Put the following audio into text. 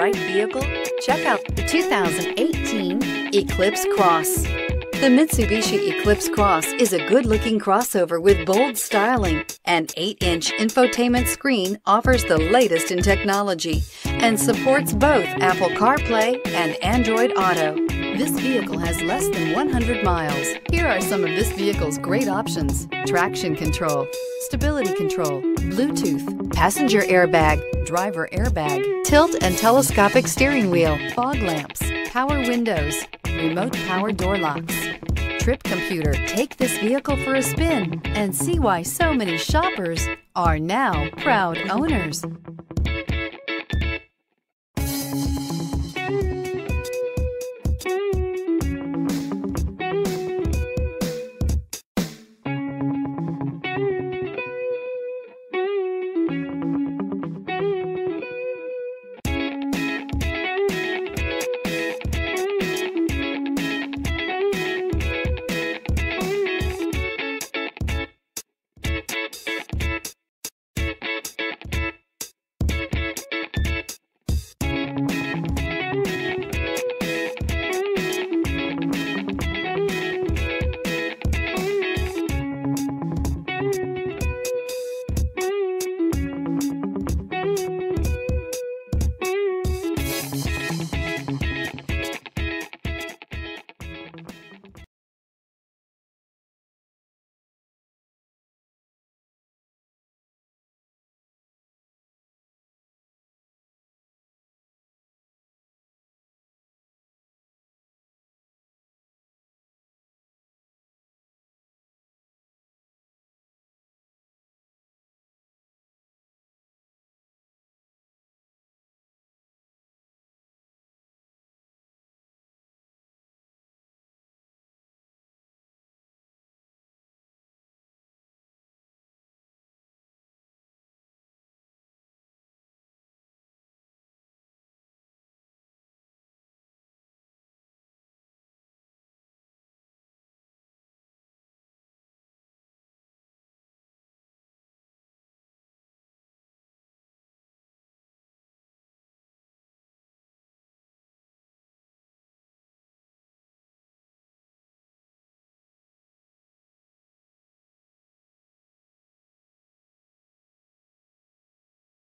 right vehicle? Check out the 2018 Eclipse Cross. The Mitsubishi Eclipse Cross is a good-looking crossover with bold styling. An 8-inch infotainment screen offers the latest in technology and supports both Apple CarPlay and Android Auto. This vehicle has less than 100 miles. Here are some of this vehicle's great options. Traction control, stability control, Bluetooth, passenger airbag, driver airbag, tilt and telescopic steering wheel, fog lamps, power windows, remote power door locks, trip computer. Take this vehicle for a spin and see why so many shoppers are now proud owners.